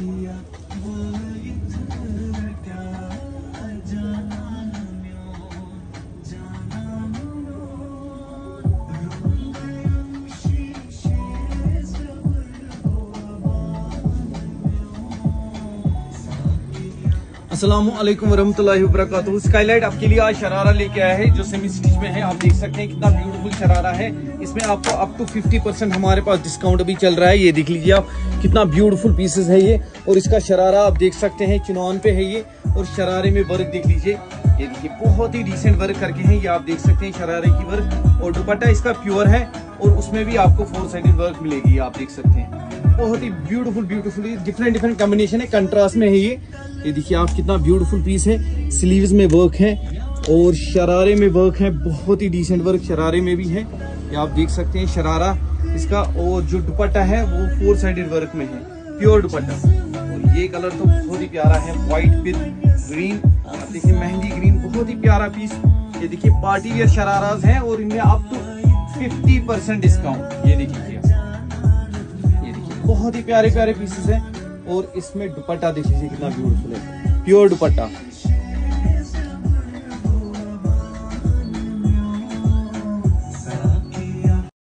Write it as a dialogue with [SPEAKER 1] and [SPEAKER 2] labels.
[SPEAKER 1] Yeah. Aslam वरहमतुल्लाहि वबरकातुहू Skylight आपके लिए आज शरारा लेके आया है, जो सेमी स्टिच में है। आप देख सकते हैं कितना ब्यूटीफुल शरारा है। इसमें आपको अप टू 50 परसेंट हमारे पास डिस्काउंट भी चल रहा है। ये देख लीजिए आप, कितना ब्यूटीफुल पीसेस है ये। और इसका शरारा आप देख सकते हैं, चुनान पे है ये। और शरारे में वर्क देख लीजिए। ये देखिए, बहुत ही डिसेंट वर्क करके हैं। ये आप देख सकते हैं शरारे की वर्क और दुपट्टा इसका प्योर है। और उसमें भी आपको फोर साइडेड वर्क मिलेगी, आप देख सकते हैं। बहुत ही beautiful beautiful different different combination है। कंट्रास्ट में है ये। ये देखिए, आप कितना ब्यूटीफुल पीस है। स्लीव्स में वर्क है और शरारे में वर्क है। बहुत ही डिसेंट वर्क शरारे में भी है। ये आप देख सकते हैं शरारा। इसका और जो दुपट्टा है, वो फोर साइडेड वर्क में है। प्योर दुपट्टा। और ये कलर तो बहुत ही प्यारा है। व्हाइट विद ग्रीन आप देखिए मेहंदी ग्रीन बहुत ही प्यारा पीस ये देखिए पार्टी वेयर शराराज हैं और इनमें आप टू 50 परसेंट डिस्काउंट ये देखिए ये देखिए, बहुत ही प्यारे प्यारे पीसेस हैं और इसमें दुपट्टा देख लीजिए कितना ब्यूटीफुल है। प्योर दुपट्टा।